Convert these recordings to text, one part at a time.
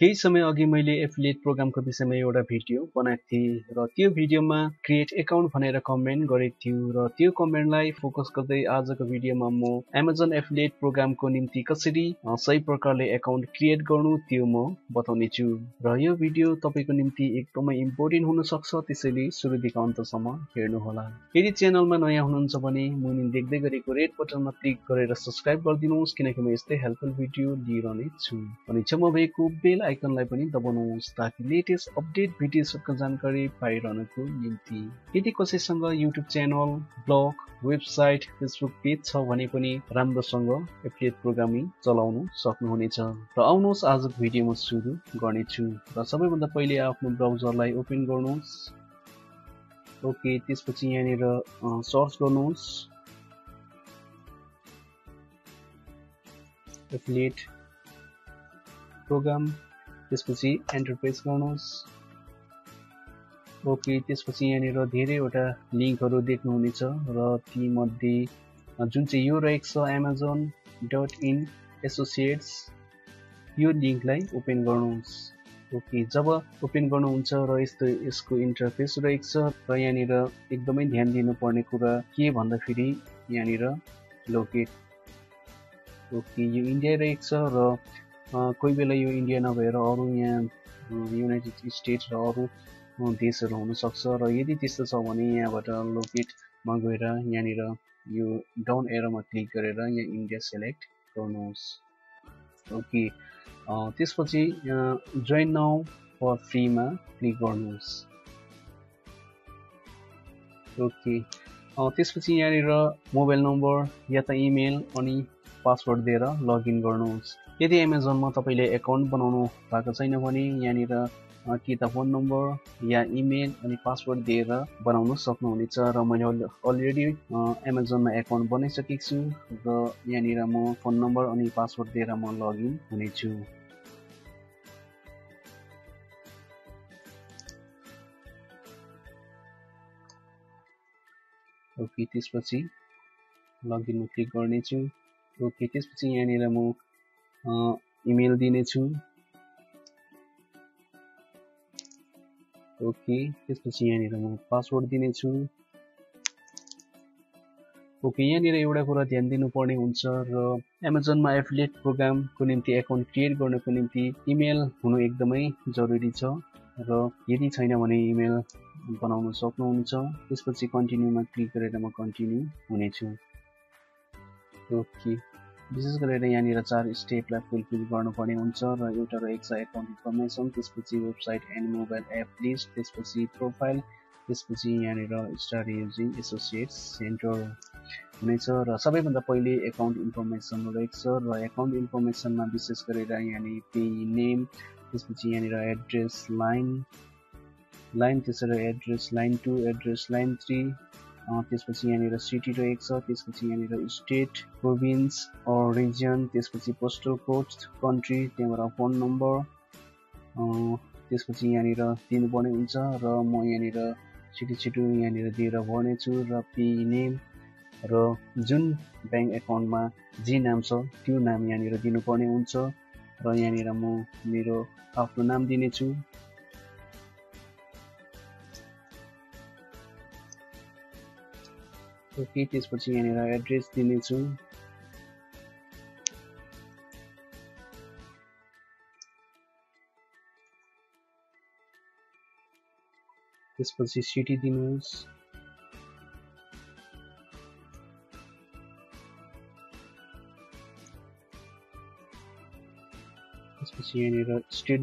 केही समय अघि मैले एफिलिएट प्रोग्रामको विषयमा एउटा भिडियो बनाएको थिएँ र त्यो भिडियोमा क्रिएट एकाउन्ट भनेर कमेन्ट गरेको थियो र त्यो कमेन्टलाई फोकस गर्दै आजको भिडियोमा म एमाजोन एफिलिएट प्रोग्रामको निम्ति कसरी सही प्रकारले एकाउन्ट क्रिएट गर्नु त्यो म बताउने छु। र यो भिडियो तपाईँको निम्ति एकदमै इम्पोर्टेन्ट हुनसक्छ त्यसैले सुरुदेखि अन्तसम्म हेर्नुहोला। यदि च्यानलमा नयाँ हुनुहुन्छ भने मुनि देख्दै गरेको रेड बटनमा क्लिक गरेर सब्सक्राइब गरिदिनुहोस् किनकि म यस्तै हेल्पफुल भिडियो लिइरहने छु अनि छेउमा भएको बेल आइकनलाई पनि दबाउनुहोस् ताकि लेटेस्ट अपडेट भिडियोजहरूको जानकारी पाइरहनको निम्ति। यदि कसैसँग YouTube channel blog website Facebook page छ भने पनि राम्रोसँग एफिलिएट प्रोग्रामिङ चलाउनु सक्नुहुनेछ। र आउनुहोस् आजको भिडियोमा सुरु गर्नेछु। र सबैभन्दा पहिले आफ्नो ब्राउजरलाई ओपन गर्नुहोस्। ओके त्यसपछि यहाँनिर सर्च गर्नुहोस्। एफिलिएट प्रोग्राम त्यसपछि एन्टर गर्नुहोस्। ओके त्यसपछि यहाँनिर धेरैवटा लिङ्कहरू देख्नुहुनेछ र तीमध्ये जुन चाहिँ यो रहेको छ एमाजोन डट इन एसोसिएट्स यो लिङ्कलाई ओपन गर्नुहोस्। ओके जब ओपन गर्नुहुन्छ र यस्तो यसको इन्टरफेस रहेको छ र यहाँनिर एकदमै ध्यान दिनुपर्ने कुरा के भन्दाखेरि यहाँनिर लोकेट ओके यो इन्डिया रहेको छ र कोही बेला यो इन्डिया नभएर अरू यहाँ युनाइटेड स्टेट र अरू देशहरू हुनसक्छ र यदि त्यस्तो छ भने यहाँबाट लोकेटमा गएर यहाँनिर यो डाउन एरोमा क्लिक गरेर यहाँ इन्डिया सेलेक्ट गर्नुहोस्। ओके त्यसपछि जोइन नाउ फर फ्रीमा क्लिक गर्नुहोस्। ओके त्यसपछि यहाँनिर मोबाइल नम्बर या त इमेल अनि पासवर्ड दिएर लगइन गर्नुहोस्। यदि एमाजोनमा तपाईँले एकाउन्ट बनाउनु भएको छैन भने यहाँनिर कि त फोन नम्बर या इमेल अनि पासवर्ड दिएर बनाउनु सक्नुहुनेछ र मैले अलरेडी एमाजोनमा एकाउन्ट बनाइसकेको छु र यहाँनिर म फोन नम्बर अनि पासवर्ड दिएर म लगइन हुनेछु। ओके त्यसपछि लगइनमा क्लिक गर्नेछु। ओके त्यसपछि यहाँनिर म इमेल दिनेछु। ओके त्यसपछि यहाँनिर म पासवर्ड दिनेछु। ओके यहाँनिर एउटा कुरा ध्यान दिनुपर्ने हुन्छ र एमाजोनमा एफिलिएट प्रोग्रामको निम्ति एकाउन्ट क्रिएट गर्नको निम्ति इमेल हुनु एकदमै जरुरी छ र यदि छैन भने इमेल बनाउन सक्नुहुन्छ। त्यसपछि कन्टिन्यूमा क्लिक गरेर म कन्टिन्यू हुनेछु। ओके। विशेष गरेर यहाँनिर चार स्टेपलाई फुलफिल गर्नुपर्ने हुन्छ र एउटा रहेको छ एकाउन्ट इन्फर्मेसन त्यसपछि website and mobile app list त्यसपछि प्रोफाइल त्यसपछि यहाँनिर स्टार युजिङ एसोसिएट सेन्टर हुनेछ र सबैभन्दा पहिले एकाउन्ट इन्फर्मेसन रहेको छ र एकाउन्ट इन्फर्मेसनमा विशेष गरेर यहाँनिर पे नेम त्यसपछि यहाँनिर एड्रेस लाइन लाइन त्यसरी address line two address line three त्यसपछि यहाँनिर सिटी रहेको छ त्यसपछि यहाँनिर स्टेट प्रोभिन्स रिजन त्यसपछि पोस्टल कोड कन्ट्री त्यहाँबाट फोन नम्बर त्यसपछि यहाँनिर दिनुपर्ने हुन्छ र म यहाँनिर छिटो छिटो यहाँनिर दिएर भर्नेछु र पे नेम र जुन ब्याङ्क एकाउन्टमा जे नाम छ त्यो नाम यहाँनिर दिनुपर्ने हुन्छ र यहाँनिर म मेरो आफ्नो नाम दिनेछु। यहाँनिर एड्रेस दिनेछु सिटी स्टेट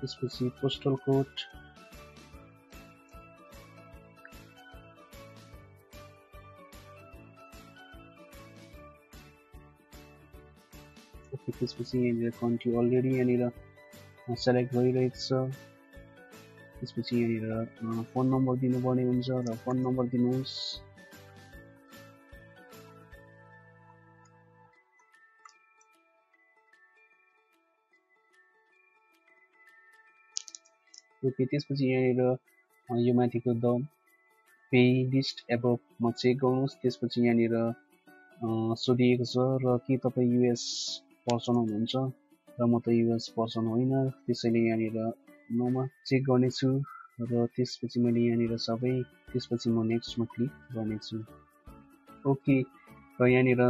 त्यसपछि पोस्टल कोड त्यसपछि यहाँनिर कन्ट्री अलरेडी यहाँनिर सेलेक्ट भइरहेको छ। त्यसपछि यहाँनिर फोन नम्बर दिनुपर्ने हुन्छ र फोन नम्बर दिनुहोस्। ओके त्यसपछि यहाँनिर यो माथिको द पे लिस्ट एबभमा चेक गर्नुहोस्। त्यसपछि यहाँनिर सोधिएको छ र के तपाईँ युएस पर्सन हुनुहुन्छ र म त युएस पर्सन होइन। त्यसैले यहाँनिर नोमा चेक गर्नेछु र त्यसपछि मैले यहाँनिर सबै त्यसपछि म नेक्स्टमा क्लिक गर्नेछु। ओके र यहाँनिर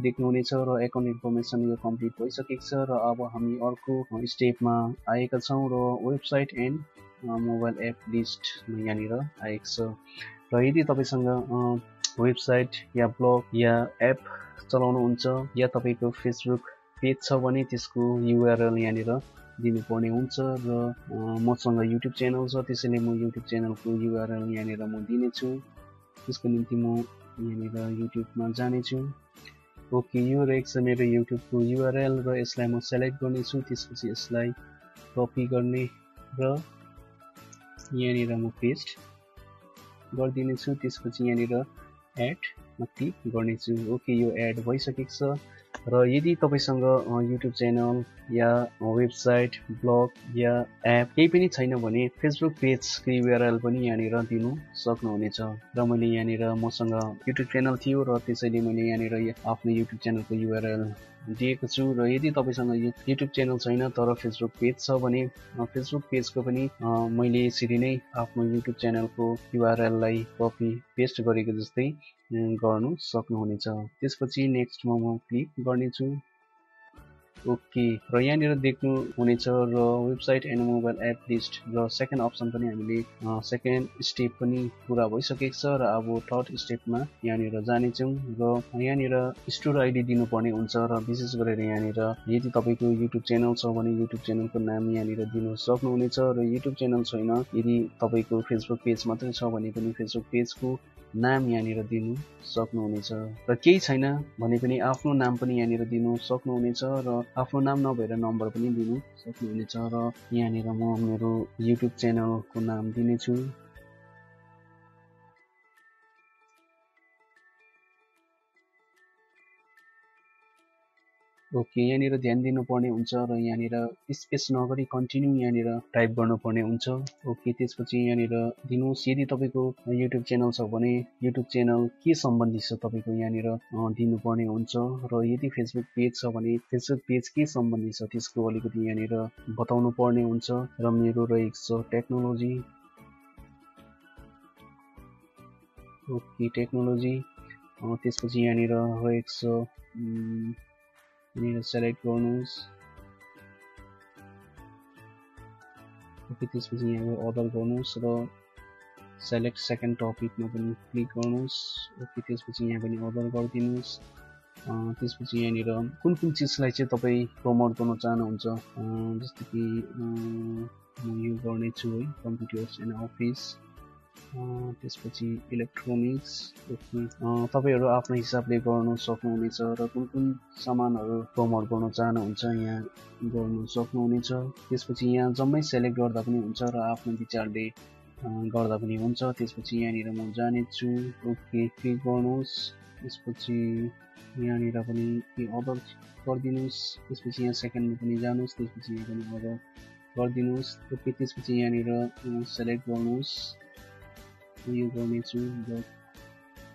देख्नुहुनेछ र एकाउन्ट इन्फर्मेसन यो कम्प्लिट भइसकेको छ र अब हामी अर्को स्टेपमा आएका छौँ र वेबसाइट एन्ड मोबाइल एप लिस्टमा यहाँनिर आएको छ। र यदि तपाईँसँग वेबसाइट या ब्लग या एप चलाउनुहुन्छ या तपाईँको फेसबुक पेज छ भने त्यसको युआरएल यहाँनिर दिनुपर्ने हुन्छ र मसँग युट्युब च्यानल छ त्यसैले म युट्युब च्यानलको युआरएल यहाँनिर म दिनेछु। त्यसको निम्ति म यहाँनिर युट्युबमा जानेछु। ओके यो रहेको छ मेरो युट्युबको युआरएल र यसलाई म सेलेक्ट गर्नेछु। त्यसपछि यसलाई कपी गर्ने र यहाँनिर म पेस्ट गरिदिनेछु। त्यसपछि यहाँनिर एडमा क्लिक गर्नेछु ओके यो एड भइसकेको छ। र यदि तपाईँसँग युट्युब च्यानल या वेबसाइट ब्लग या एप केही पनि छैन भने फेसबुक पेजको युआरएल पनि यहाँनिर दिनु सक्नुहुनेछ र मैले यहाँनिर मसँग युट्युब च्यानल थियो र त्यसैले मैले यहाँनिर आफ्नो युट्युब च्यानलको युआरएल दिएको छु र यदि तपाईँसँग युट्युब च्यानल छैन तर फेसबुक पेज छ भने फेसबुक पेजको पनि मैले यसरी नै आफ्नो युट्युब च्यानलको युआरएललाई कपी पेस्ट गरेको जस्तै गर्नु सक्नुहुनेछ। त्यसपछि नेक्स्टमा म क्लिक गर्नेछु। ओके। र यहाँनिर देख्नु हुनेछ र website and mobile app list र सेकेन्ड अप्सन पनि हामीले सेकेन्ड स्टेप पनि पुरा भइसकेको छ र अब थर्ड स्टेपमा यहाँनिर जानेछौँ र यहाँनिर स्टोर आइडी दिनुपर्ने हुन्छ र विशेष गरेर यहाँनिर यदि तपाईँको युट्युब च्यानल छ भने युट्युब च्यानलको नाम यहाँनिर दिनु सक्नुहुनेछ र युट्युब च्यानल छैन यदि तपाईँको फेसबुक पेज मात्रै छ भने पनि फेसबुक पेजको नाम यहाँनिर दिनु सक्नुहुनेछ र केही छैन भने पनि आफ्नो नाम पनि यहाँनिर दिनु सक्नुहुनेछ र आफ्नो नाम नभएर नम्बर पनि दिनु सक्नुहुनेछ र यहाँनिर म मेरो युट्युब च्यानलको नाम दिनेछु। ओके यहाँनिर ध्यान दिनुपर्ने हुन्छ र यहाँनिर स्पेस नगरी कन्टिन्यू यहाँनिर टाइप गर्नुपर्ने हुन्छ। ओके त्यसपछि यहाँनिर दिनुहोस्। यदि तपाईँको युट्युब च्यानल छ भने युट्युब च्यानल के सम्बन्धी छ तपाईँको यहाँनिर दिनुपर्ने हुन्छ। र यदि फेसबुक पेज छ भने फेसबुक पेज के सम्बन्धी छ त्यसको अलिकति यहाँनिर बताउनु पर्ने हुन्छ र मेरो रहेको छ टेक्नोलोजी। Okay technology. त्यसपछि यहाँनिर रहेको छ यहाँनिर सेलेक्ट गर्नुहोस् ओके त्यसपछि यहाँ अर्डर गर्नुहोस् र सेलेक्ट सेकेन्ड टपिकमा पनि क्लिक गर्नुहोस् ओके त्यसपछि यहाँ पनि अर्डर गरिदिनुहोस् त्यसपछि यहाँनिर कुन कुन चिजलाई चाहिँ तपाईँ प्रमोट गर्न चाहनुहुन्छ? जस्तो कि म यो गर्नेछु है कम्प्युटर्स एन्ड अफिस त्यसपछि इलेक्ट्रोनिक्स तपाईँहरू आफ्नो हिसाबले गर्नु सक्नुहुनेछ र कुन कुन सामानहरू प्रमोट गर्न चाहनुहुन्छ यहाँ गर्नु सक्नुहुनेछ। त्यसपछि यहाँ जम्मै सेलेक्ट गर्दा पनि हुन्छ र आफ्नो विचारले गर्दा पनि हुन्छ। त्यसपछि यहाँनिर म जानेछु। ओके क्लिक गर्नुहोस्। त्यसपछि यहाँनिर पनि अदर गरिदिनुहोस्। त्यसपछि यहाँ सेकेन्डमा पनि जानुहोस्। त्यसपछि यहाँ पनि अदर गरिदिनुहोस्। ओके त्यसपछि यहाँनिर सेलेक्ट गर्नुहोस्। यो गर्नेछु र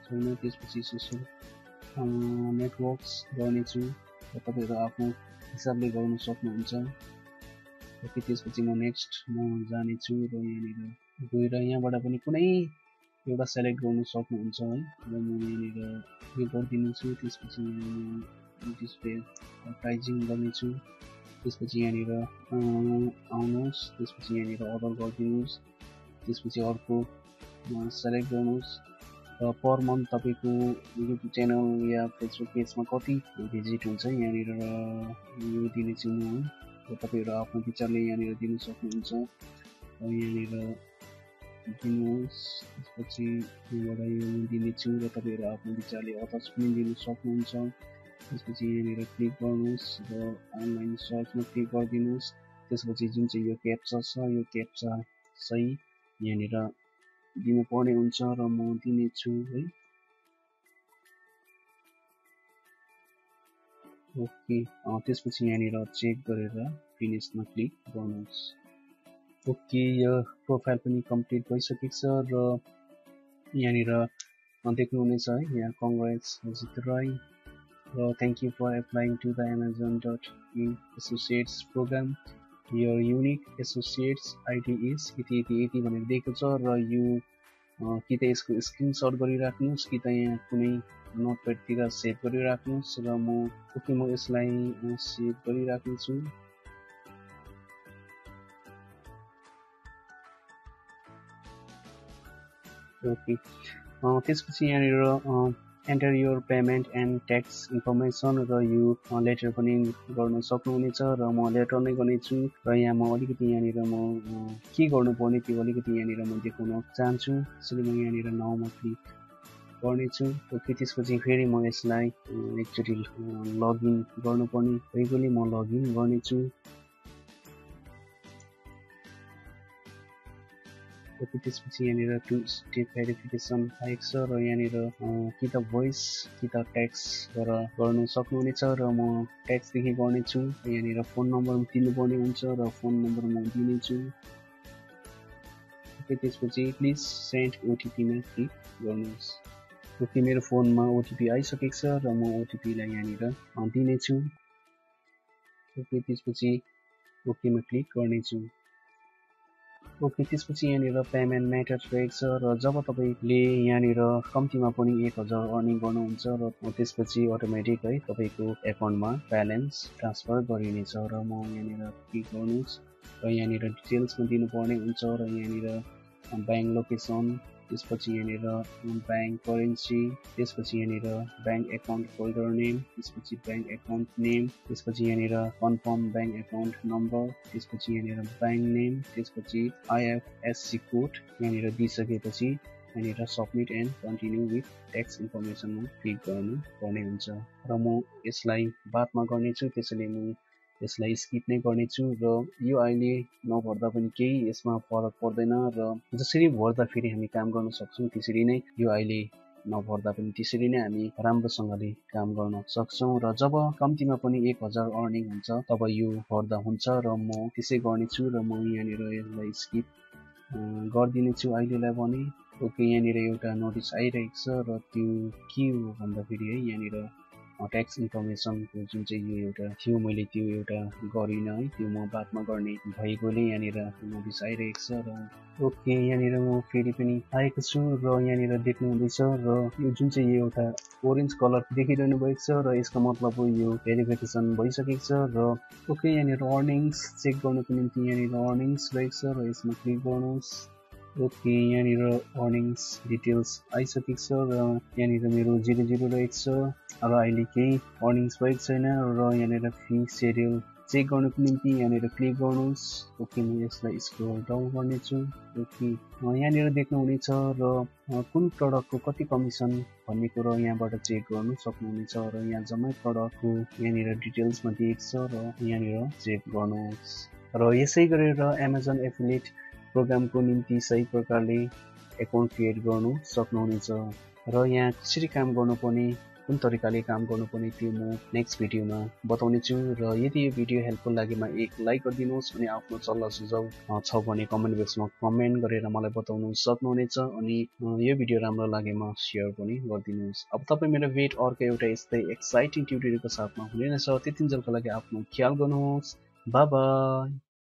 छैन त्यसपछि सोसियल नेटवर्क्स गर्नेछु र तपाईँहरू आफ्नो हिसाबले गर्नु सक्नुहुन्छ ओके त्यसपछि म नेक्स्ट म जानेछु र यहाँनिर गएर यहाँबाट पनि कुनै एउटा सेलेक्ट गर्नु सक्नुहुन्छ है र म यहाँनिर यो गरिदिनु छु त्यसपछि डिस्प्ले प्राइजिङ गर्नेछु त्यसपछि यहाँनिर आउनुहोस् त्यसपछि यहाँनिर अर्डर गरिदिनुहोस् त्यसपछि अर्को सेलेक्ट गर्नुहोस्। र पर मन्थ तपाईँको युट्युब च्यानल या फेसबुक पेजमा कति भिजिट हुन्छ यहाँनिर यो दिनेछु म है। र तपाईँहरू आफ्नो विचारले यहाँनिर दिन सक्नुहुन्छ। र यहाँनिर दिनुहोस्। त्यसपछि यहाँबाट यो दिनेछु र तपाईँहरू आफ्नो विचारले अथर्स पनि दिन सक्नुहुन्छ। त्यसपछि यहाँनिर क्लिक गर्नुहोस् र अनलाइन सर्चमा क्लिक गरिदिनुहोस्। त्यसपछि जुन चाहिँ यो क्याप्चा छ यो क्याप्चा सही यहाँनिर दिनुपर्ने हुन्छ र म दिनेछु है। ओके त्यसपछि यहाँनिर चेक गरेर फिनिसमा क्लिक गर्नुहोस्। ओके यो प्रोफाइल पनि कम्प्लिट भइसकेको छ र यहाँनिर देख्नुहुनेछ है यहाँ कङ्ग्रेट्स अजित राई। र thank you for applying to the Amazon dot associates program यो युनिक एसोसिएट्स इज यति यति यति भनेर दिएको छ र यो कि त यसको स्क्रिनसट गरिराख्नुहोस् कि त यहाँ कुनै नोटप्याडतिर सेभ गरिराख्नुहोस् र म ओके म यसलाई सेभ गरिराख्नेछु। ओके। त्यसपछि यहाँनिर enter your payment and tax information र यो लेटर पनि गर्न सक्नुहुनेछ र म लेटर नै गर्नेछु र यहाँ म अलिकति यहाँनिर म के गर्नुपर्ने त्यो अलिकति यहाँनिर म देखाउन चाहन्छु। त्यसैले म यहाँनिर नाउँमा क्लिक गर्नेछु ओके त्यसपछि फेरि म यसलाई एकचोटि लगइन गर्नुपर्ने। भएकोले म लगइन गर्नेछु। ओके त्यसपछि यहाँनिर टु स्टेप भेरिफिकेसन आएको छ र यहाँनिर कि त भोइस कि त ट्याक्सबाट गर्नु सक्नुहुनेछ र म ट्याक्सदेखि गर्नेछु। यहाँनिर फोन नम्बर दिनुपर्ने हुन्छ र फोन नम्बर म दिनेछु। त्यसपछि प्लिज सेन्ड ओटिपीमा क्लिक गर्नुहोस्। ओके मेरो फोनमा ओटिपी आइसकेको छ र म ओटिपीलाई यहाँनिर दिनेछु। ओके त्यसपछि ओकेमा क्लिक गर्नेछु। ओके त्यसपछि यहाँनिर पेमेन्ट म्याटर रहेको छ र जब तपाईँले यहाँनिर कम्तीमा पनि एक हजार अर्निङ गर्नुहुन्छ र त्यसपछि अटोमेटिक है तपाईँको एकाउन्टमा ब्यालेन्स ट्रान्सफर गरिनेछ र म यहाँनिर क्लिक गर्नुहोस् र यहाँनिर डिटेल्समा दिनुपर्ने हुन्छ र यहाँनिर ब्याङ्क लोकेसन त्यसपछि यहाँनिर ब्याङ्क करेन्सी त्यसपछि यहाँनिर ब्याङ्क एकाउन्ट होल्डर नेम त्यसपछि ब्याङ्क एकाउन्ट नेम त्यसपछि यहाँनिर कन्फर्म ब्याङ्क एकाउन्ट नम्बर त्यसपछि यहाँनिर ब्याङ्क नेम त्यसपछि आइएफएससी कोड यहाँनिर दिइसकेपछि यहाँनिर submit and continue with tax इन्फर्मेसनमा click गर्नु पर्ने हुन्छ। र म यसलाई बादमा गर्नेछु त्यसैले म यसलाई स्किप नै गर्नेछु र यो अहिले नभर्दा पनि केही यसमा फरक पर्दैन र जसरी भर्दा फेरि हामी काम गर्न सक्छौँ त्यसरी नै यो अहिले नभर्दा पनि त्यसरी नै हामी राम्रोसँगले काम गर्न सक्छौँ र जब कम्तीमा पनि एक हजार अर्निङ हुन्छ तब यो भर्दा हुन्छ र म त्यसै गर्नेछु र म यहाँनिर यसलाई स्किप गरिदिनेछु अहिलेलाई भने। ओके यहाँनिर एउटा नोटिस आइरहेको छ र त्यो के हो भन्दाखेरि है यहाँनिर ट्याक्स इन्फर्मेसनको जुन चाहिँ यो एउटा थियो मैले त्यो एउटा गरिनँ है। त्यो म बादमा गर्ने भएकोले यहाँनिर नोटिस आइरहेको छ र ओके यहाँनिर म फेरि पनि आएको छु र यहाँनिर देख्नु हुँदैछ र यो जुन चाहिँ यो एउटा ओरेन्ज कलर देखिरहनु भएको छ र यसको मतलब यो भेरिफिकेसन भइसकेको छ र ओके यहाँनिर अर्निङ्स चेक गर्नुको निम्ति यहाँनिर अर्निङ्स रहेको छ र यसमा क्लिक गर्नुहोस्। ओके यहाँनिर अर्निङ्स डिटेल्स आइसकेको छ र यहाँनिर मेरो जिरो जिरो रहेको छ र अहिले केही अर्निङ्स भएको छैन र यहाँनिर फी सेड्युल चेक गर्नुको निम्ति यहाँनिर क्लिक गर्नुहोस्। ओके म यसलाई स्क्रोल डाउन गर्नेछु। ओके यहाँनिर देख्नुहुनेछ र कुन प्रडक्टको कति कमिसन भन्ने कुरो यहाँबाट चेक गर्नु सक्नुहुनेछ र यहाँ जम्मै प्रडक्टको यहाँनिर डिटेल्समा दिएको छ र यहाँनिर चेक गर्नुहोस्। र यसै गरेर एमाजोन एफिलेट प्रोग्रामको निम्ति सही प्रकारले एकाउन्ट क्रिएट गर्नु सक्नुहुनेछ। र यहाँ कसरी काम गर्नुपर्ने कुन तरिकाले काम गर्नुपर्ने त्यो म नेक्स्ट भिडियोमा बताउने छु। र यदि यो भिडियो हेल्पफुल लागेमा एक लाइक गरिदिनुहोस् अनि आफ्नो सल्लाह सुझाव छ भने कमेन्ट बक्समा कमेन्ट गरेर मलाई बताउनु सक्नुहुनेछ अनि यो भिडियो राम्रो लागेमा सेयर पनि गरिदिनुहोस्। अब तपाईँ मेरो वेट अर्को एउटा यस्तै एक्साइटिङ ट्युटोरियलको साथमा हुने नै छ त्यतिन्जेलको लागि आफ्नो ख्याल गर्नुहोस्। बाई